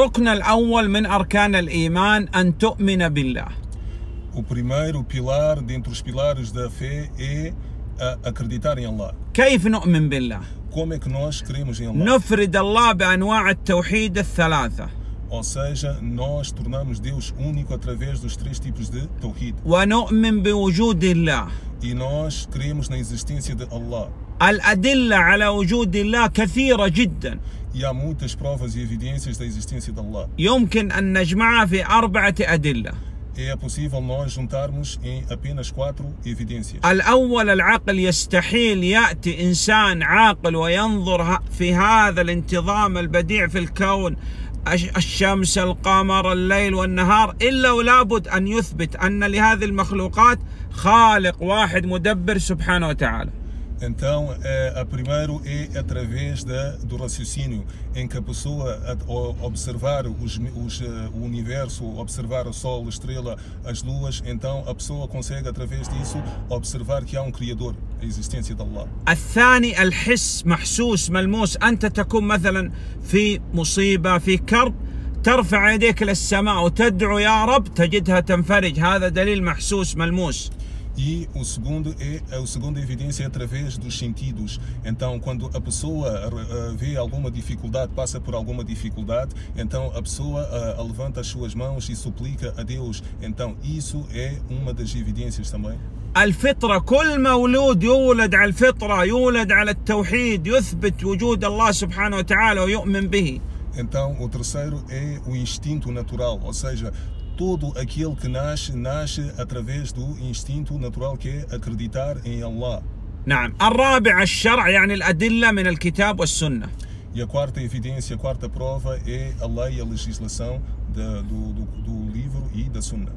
الركن الأول من أركان الإيمان أن تؤمن بالله O primeiro pilar dentre os pilares da fé é acreditar em Allah. كيف نؤمن بالله Como é que nós cremos em Allah? نفرد الله بأنواع التوحيد الثلاثة ou seja, nós tornamos Deus único através dos três tipos de Tawhid. E nós cremos na existência de Allah. الأدلة على وجود الله كثيرة جدا. Há muitas provas e evidências da existência de Allah. يمكن أن نجمعها في أربعة أدلة. É possível nós juntarmos em apenas quatro evidências. الأول العقل يستحيل يأتي إنسان عاقل وينظر في هذا الانتظام البديع في الكون الشمس القمر الليل والنهار إلا ولابد أن يثبت أن لهذه المخلوقات خالق واحد مدبر سبحانه وتعالى. Então, a primeiro é através da, do raciocínio, em que a pessoa, a- observar os, os, eh, o universo, observar o Sol, a estrela, as luas, então a pessoa consegue, através disso, observar que há um Criador, a existência de Allah. الثاني الحس محسوس ملموس أنت تكون مثلا في مصيبة في كرب ترفع يديك للسماء وتدعو يا رب تجدها تنفرج هذا دليل محسوس ملموس E o segundo é a segunda evidência é através dos sentidos. Então, quando a pessoa eh, vê alguma dificuldade, passa por alguma dificuldade, então a pessoa eh, levanta as suas mãos e suplica a Deus. Então, isso é uma das evidências também. الفطرة كل مولود يولد على الفطرة يولد على التوحيد يثبت وجود الله سبحانه وتعالى ويؤمن به Então, o terceiro é o instinto natural, ou seja, todo aquele que nasce, nasce através do instinto natural que é acreditar em Allah. نعم الرابع الشرع يعني الأدلة من الكتاب والسنة E a quarta evidência, a quarta prova é a lei e a legislação da- do, do, do livro e da sunna.